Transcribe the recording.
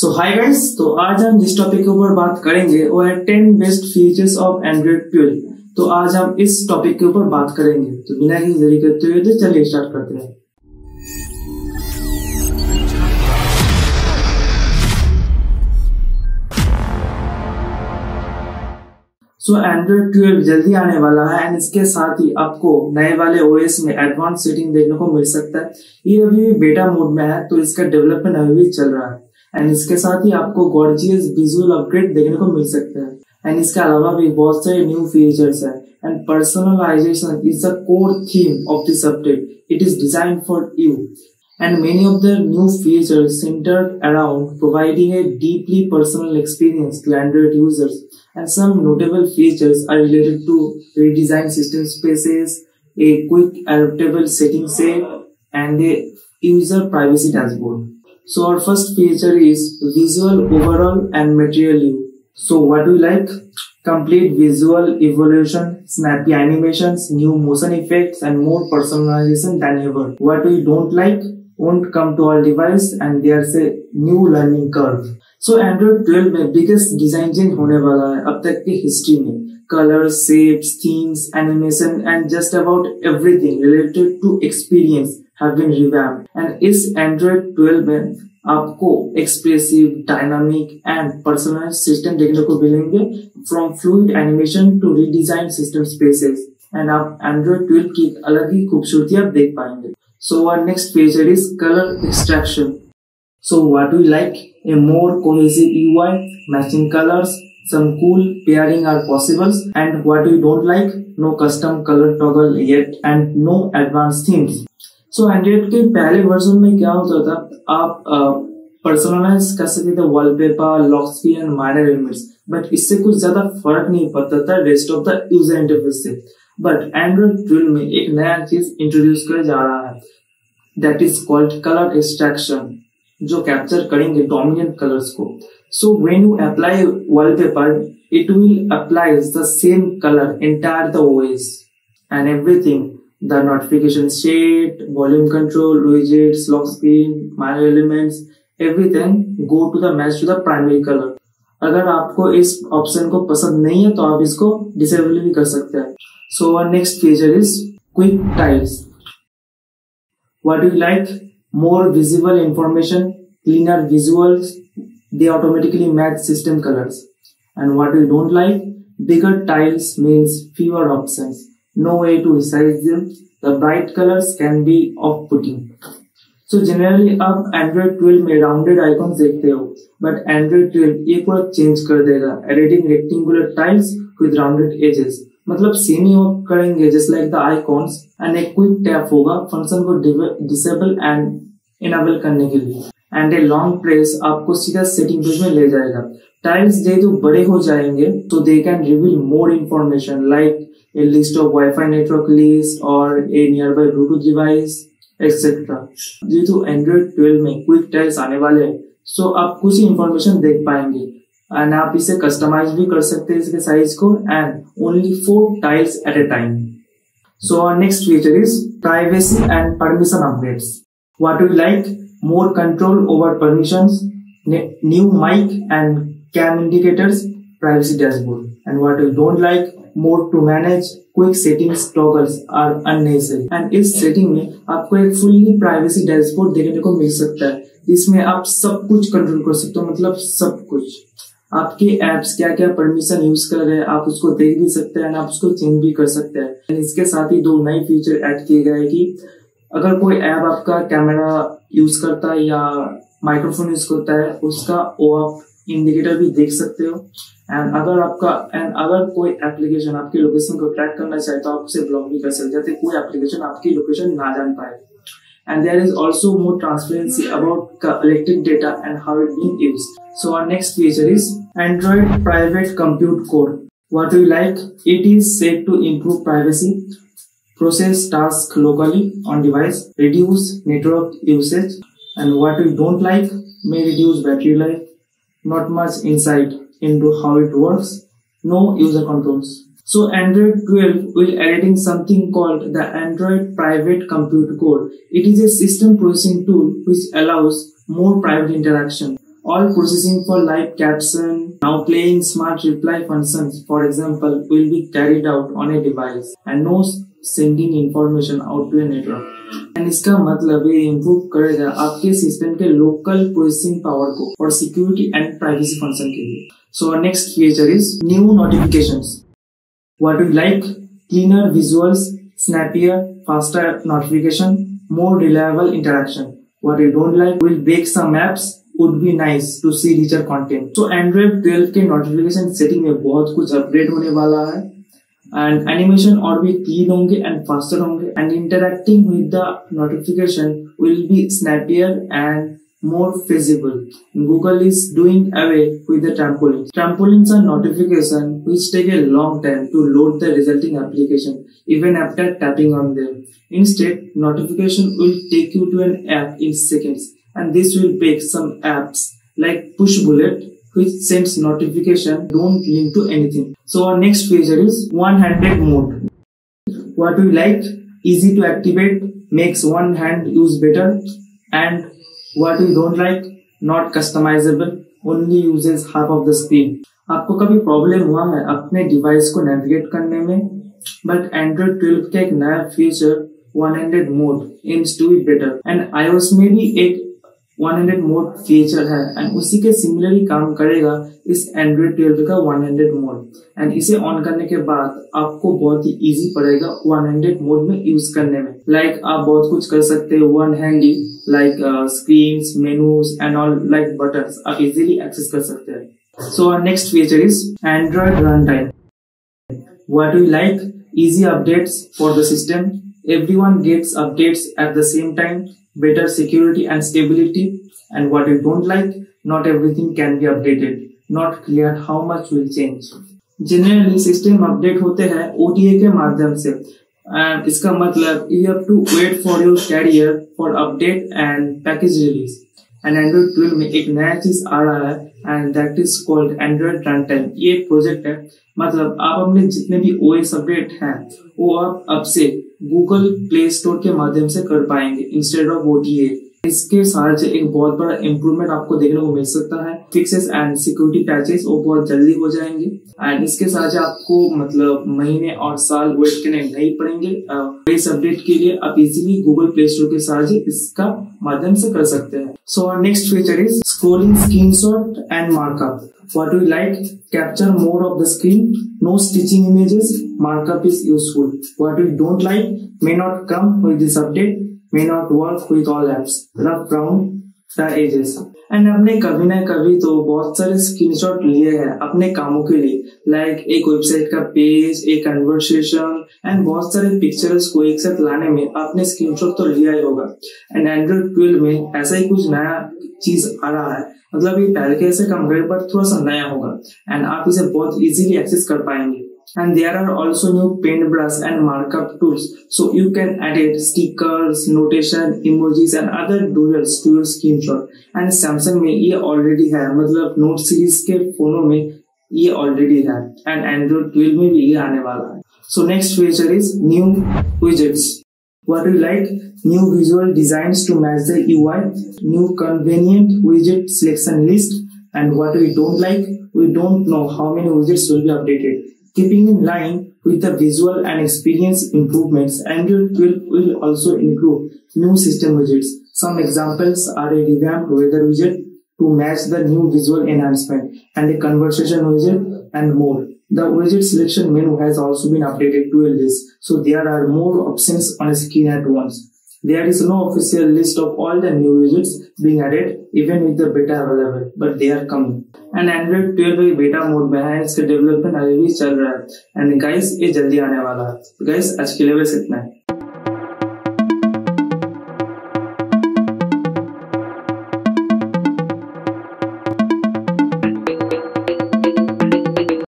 सो hi guys तो आज हम जिस टॉपिक के ऊपर बात करेंगे, वो है ten best features of Android 12 तो आज हम इस टॉपिक के ऊपर बात करेंगे। तो बिना किसी देरी करते हुए तो चलिए स्टार्ट करते हैं। सो एंड्रॉइड 12 जल्दी आने वाला है एंड इसके साथ ही आपको नए वाले ओएस में एडवांस सेटिंग देखने को मिल सकता है। ये अभी बेटा मोड में है तो इसका डेवलपमेंट अभी भी चल रहा है। एंड इसके साथ ही आपको गॉर्जियस विजुअल अपग्रेड देखने को मिल सकता है। एंड इसके अलावा भी बहुत सारे न्यू फीचर्स है। And personalisation is the theme of this update it is design for you and many of the new feature centre around providing a deeply personal experience to Android users and some notable features are related to redesign system spaces a quick adaptable setting से and a user privacy dashboard So our first feature is visual overall and material view. So what do you like? Complete visual evolution, snappy animations, new motion effects, and more personalization than ever. What we don't like won't come to our device and there's a new learning curve. So Android 12 में biggest design change होने वाला है अब तक की history में colour shapes themes animation and just about everything related to experience have been revamped and इस Android 12 में आपको expressive dynamic and personalise system देखने को मिलेंगे from fluid animation to redesign system spaces and आप एंड्रॉइड 12 की अलग ही खूबसूरती आप देख पाएँगे so our next feature is colour extraction So what we like? A more cohesive UI, matching colors, some cool pairing are possible and what we don't like? No custom color toggle yet and no advanced themes. So Android के पहले version में क्या होता था? आप personalise कर सकते थे wallpaper lock screen and minor elements but इससे कुछ ज़्यादा फ़र्क नहीं पड़ता था rest of the user interface से। बट एंड्रॉइड 12 में एक नया चीज़ इंट्रोड्यूस कर जा रहा है। That is called colour extraction जो कैप्चर करेंगे डोमिनेंट कलर्स को। So when you apply wallpaper it will apply the same colour entire the OS and everything the notification state, volume control, widgets, lock screen, minor elements, everything go to the match to the primary color. अगर आपको इस option को पसंद नहीं है तो आप इसको डिसेबल भी कर सकते हैं। So our next feature is quick tiles what you like more visible information cleaner visual they automatically match system colours and what you don't like bigger tiles means fewer option no way to resize them, the bright colors can be off-putting. so generally आप Android 12 में rounded icon देखते हो but Android 12 ये पूरा change कर देगा। Editing rectangular tiles with rounded edges मतलब same ही करेंगे just like the icons and एक क्विक टैप होगा। फ़ंक्शन को डिसेबल एंड इनेबल करने के लिए। एंड ए लॉन्ग प्रेस आपको सीधा सेटिंग में ले जाएगा। टाइल्स जेहेतु बड़े हो जाएँगे तो they can reveal more information like a list of WiFi network list और a nearby Bluetooth device etcetera जेहेतु एंड्रॉइड 12 में क्विक टाइल्स आने वाले हैं सो so आप कुछ इन्फॉर्मेशन देख पाएँगे। एंड आप इसे कस्टमाइज भी कर सकते हैं इसके साइज़ को and only four tiles at a time so next feature is privacy and permission updates what we like? More control over permissions new mic and cam indicators, privacy dashboard. And what we don't like more to manage quick settings toggles are unnecessary and इस setting में आपको एक fully privacy dashboard देखने को मिल सकता है। जिसमें आप सब कुछ कंट्रोल कर सकते हो मतलब सब कुछ। आपके एप्स क्या क्या परमिशन यूज़ कर रहे हैं, आप उसको देख भी सकते हैं, आप उसको चेंज भी कर सकते हैं। इसके साथ ही दो नए फीचर ऐड किए गए कि अगर कोई ऐप आपका कैमरा यूज़ करता है या माइक्रोफोन यूज़ करता है, उसका वो आप इंडिकेटर भी देख सकते हो। एंड अगर आपका एंड अगर कोई एप्लीकेशन आपकी लोकेशन को ट्रैक करना चाहे तो आप उसे ब्लॉक भी कर सकते हैं कोई एप्लीकेशन आपकी लोकेशन ना जान पाए। And there is also more transparency about collected data and how it been use so our next feature is Android private compute code what you like it is save to improve privacy process task locally on device reduce network usage and what you don't like may reduce battery life not much insight into how it works, no user controls. So Android 12 will adding something called the Android Private Compute Core. It is a system processing tool which allows more private interaction. All processing for live caption, now playing smart reply functions, for example, will be carried out on a device and no sending information out to network and इसका मतलब ये improve करेगा आपके system के local processing power को और security and privacy function के लिए. So next feature is new notification what you like cleaner visuals snappier faster notification more reliable interaction what you don't like will break some apps would be nice to see richer content so Android twelve के notification setting में बहुत कुछ update होने वाला है। and animation or be clean होंगे and faster होंगे and interacting with the notification will be snappier and more feasible. Google is doing away with the trampolines. Trampolines are notifications which take a long time to load the resulting application even after tapping on them. Instead, notification will take you to an app in seconds and this will break some apps like Push Bullet which sends notification don't link to anything. So our next feature is one-handed mode. What we like, easy to activate, makes one hand use better and what we don't like, not customizable, only uses half of the screen. आपको कभी problem हुआ है अपने device को navigate करने में but Android 12 का एक नया feature one handed mode aims to be better and iOS में भी एक वन हंड्रेड मोड फीचर है एंड उसी के सिमिलरली काम करेगा इस एंड्रॉइड ट्वेल्व का वन हंड्रेड मोड एंड इसे ऑन करने के बाद आपको बहुत ही इजी पड़ेगा वन हंड्रेड मोड में यूज़ करने में. लाइक like, आप बहुत कुछ कर सकते हो one handy like screen menus and all like button आप इजिली एक्सेस कर सकते हैं. So next feature is Android runtime what do you like? Easy updates for the system. Everyone gets updates at the same time. Better security and stability. And what you don't like, not everything can be updated. Not clear how much will change. Generally system update होते हैं OTA के माध्यम से। And इसका मतलब you have to wait for your carrier for update and package release and Android twelve में एक नया चीज़ आ रहा है and that is called Android runtime ये एक प्रोजेक्ट है। मतलब आप अपने जितने भी ओएस अपडेट हैं, वो आप अब से गूगल प्ले स्टोर के माध्यम से कर पाएँगे इंस्टेड ऑफ़ ओटीए इसके साथ एक बहुत बड़ा इम्प्रूवमेंट आपको देखने को मिल सकता है। फिक्सेस एंड सिक्योरिटी पैचेस वो बहुत जल्दी हो जाएँगे। एंड इसके साथ आपको मतलब महीने और साल वेट करने नहीं पड़ेंगे। इस अपडेट के लिए आप इजीली गूगल प्ले स्टोर के साथ इसका माध्यम से कर सकते हैं। So next feature is scrolling screenshot and markup What we like, capture more of the screen, no stitching images, markup is useful. What we don't like may not come with this update, may not work with all apps. Rough brown the edges. And हमने कभी ना कभी तो बहुत सारे screenshot लिए हैं अपने कामों के लिए। लाइक like एक वेबसाइट का पेज एक कन्वर्सेशन एंड बहुत सारे पिक्चर्स को एक साथ लाने में आपने स्क्रीनशॉट तो लिया ही होगा। एंड एंड्रॉइड ट्वेल्व में ऐसा ही कुछ नया चीज़ आ रहा है। मतलब ये पहले के ऐसे पर थोड़ा सा नया होगा। एंड आप इसे बहुत इजीली एक्सेस कर पाएँगे। and there are also new paintbrush and markup tools so you can edit stickers notation emojis and other doodles to your screenshot and samsung में ये already है मतलब note series के फोनों में ये already है and android 12 में भी ये आने वाला है so next feature is new widgets what do you like new visual designs to match the UI, new convenient widget selection list, and what we don't like, we don't know how many widgets will be updated. Keeping in line with the visual and experience improvements, Android 12 will also include new system widgets. Some examples are a revamped weather widget to match the new visual enhancement and a conversation widget and more. The widget selection menu has also been updated to a list, so there are more options on a screen at once. There is no official list of all the new widgets being added even with the beta available, but they are coming. And Android 12 beta mode में है इसका development अभी भी चल रहा है and guys ये जल्दी आने वाला है गाइस आज के लिए बस इतना है